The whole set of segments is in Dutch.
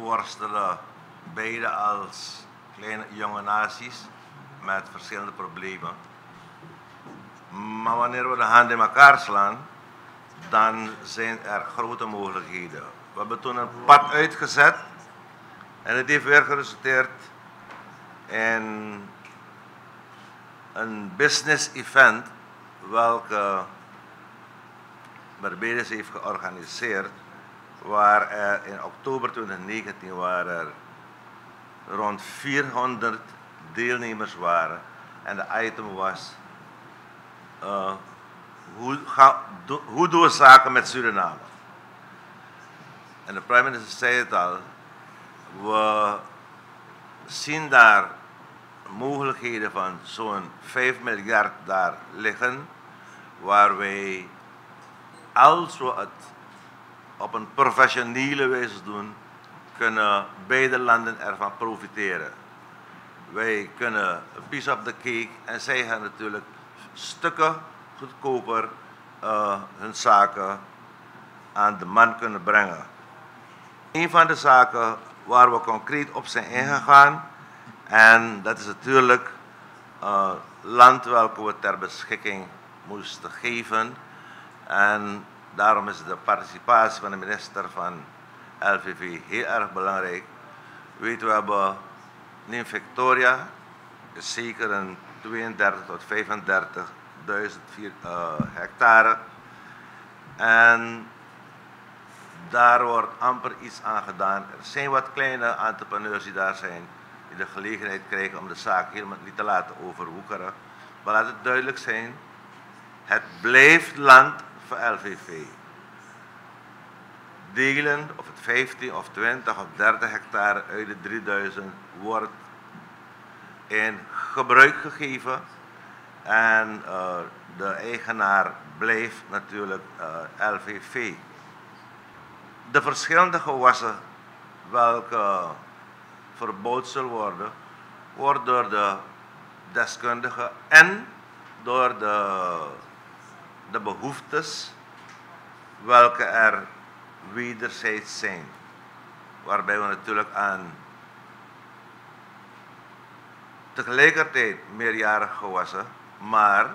worstelen beide als kleine jonge naties met verschillende problemen. Maar wanneer we de handen in elkaar slaan, dan zijn er grote mogelijkheden. We hebben toen een pad uitgezet en het heeft weer geresulteerd in een business event welke Barbados heeft georganiseerd, waar er in oktober 2019 waren er rond 400 deelnemers waren en de item was uh, hoe, hoe doen we zaken met Suriname? En de prime minister zei het al, we zien daar mogelijkheden van zo'n 5 miljard daar liggen, waar wij, als we het op een professionele wijze doen, kunnen beide landen ervan profiteren. Wij kunnen een piece of the cake en zij gaan natuurlijk stukken goedkoper uh, hun zaken aan de man kunnen brengen. Een van de zaken waar we concreet op zijn ingegaan, en dat is natuurlijk uh, land welke we ter beschikking moesten geven. En daarom is de participatie van de minister van LVV heel erg belangrijk. Weet we hebben in Victoria zeker een 32 tot 35 1000 uh, hectare. En daar wordt amper iets aan gedaan. Er zijn wat kleine entrepreneurs die daar zijn, die de gelegenheid krijgen om de zaak helemaal niet te laten overwoekeren. Maar laat het duidelijk zijn, het blijft land voor LVV. Delen, of het 15 of 20 of 30 hectare uit de 3000, wordt in gebruik gegeven en uh, de eigenaar blijft natuurlijk eh, LVV. De verschillende gewassen welke verbouwd zullen worden, worden door de deskundigen en door de, de behoeftes welke er wederzijds zijn. Waarbij we natuurlijk aan tegelijkertijd meerjarige gewassen maar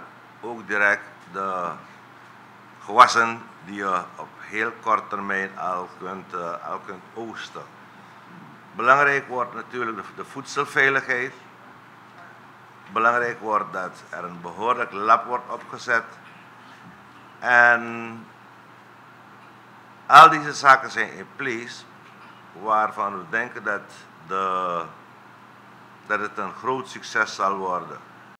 ook direct de gewassen die je op heel korte termijn al kunt, uh, al kunt oosten. Belangrijk wordt natuurlijk de, de, voedselveiligheid. Belangrijk wordt dat er een behoorlijk lab wordt opgezet. En al deze zaken zijn in place waarvan we denken dat, de, dat het een groot succes zal worden.